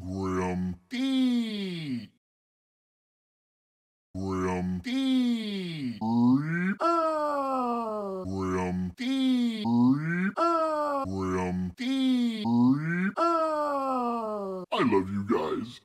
Grim D. Grim D. Reaper. Grim D. Reaper. Grim D. Reaper. I love you guys.